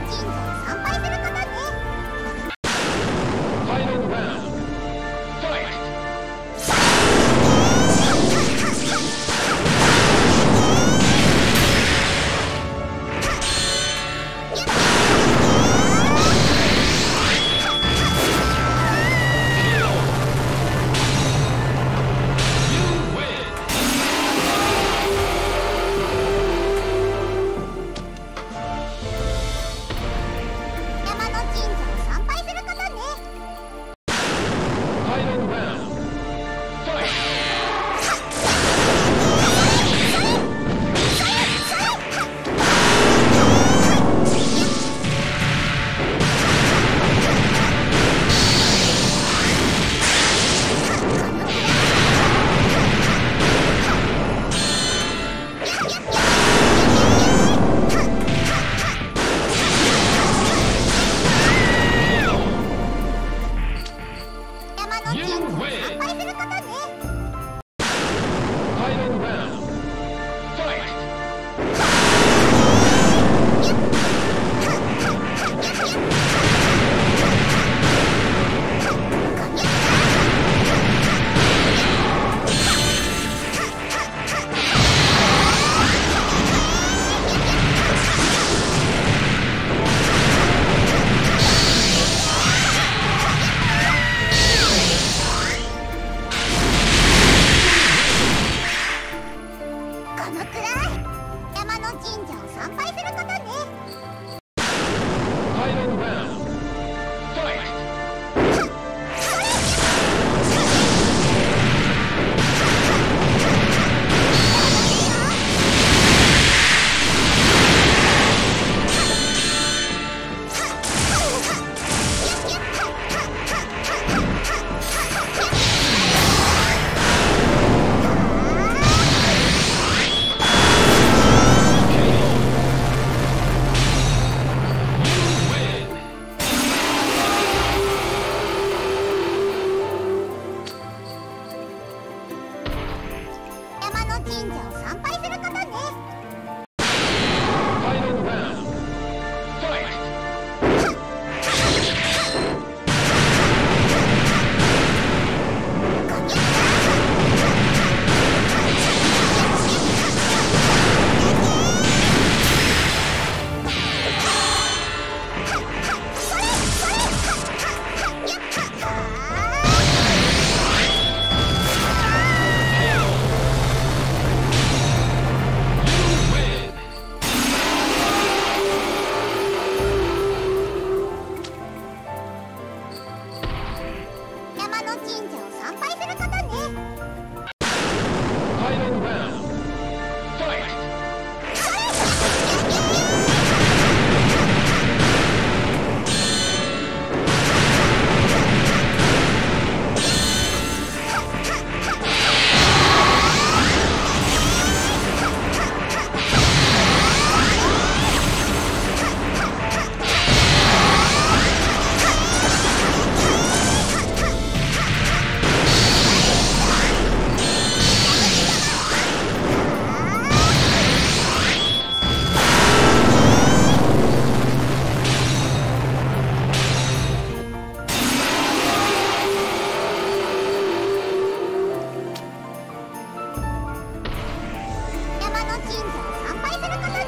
金を参拝するか失いする方に。のくらい。山の神社を参拝することね。近所を参拝するかの神社を参拝すること